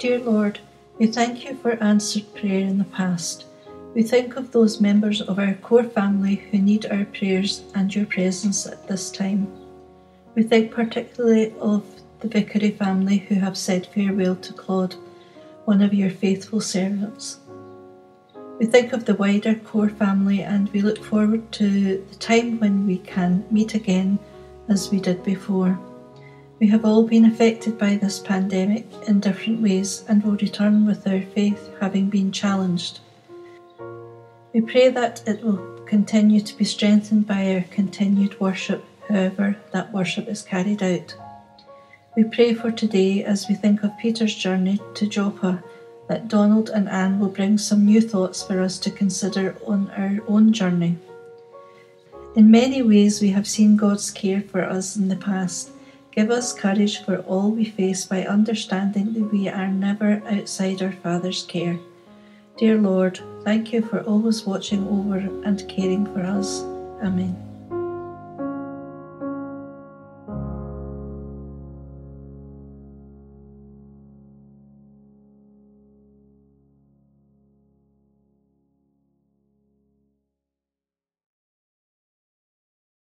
Dear Lord, we thank you for answered prayer in the past. We think of those members of our corps family who need our prayers and your presence at this time. We think particularly of the Vickery family who have said farewell to Claude, one of your faithful servants. We think of the wider corps family and we look forward to the time when we can meet again as we did before. We have all been affected by this pandemic in different ways and will return with our faith having been challenged. We pray that it will continue to be strengthened by our continued worship, however that worship is carried out. We pray for today as we think of Peter's journey to Joppa that Donald and Anne will bring some new thoughts for us to consider on our own journey. In many ways, we have seen God's care for us in the past. Give us courage for all we face by understanding that we are never outside our Father's care. Dear Lord, thank you for always watching over and caring for us. Amen.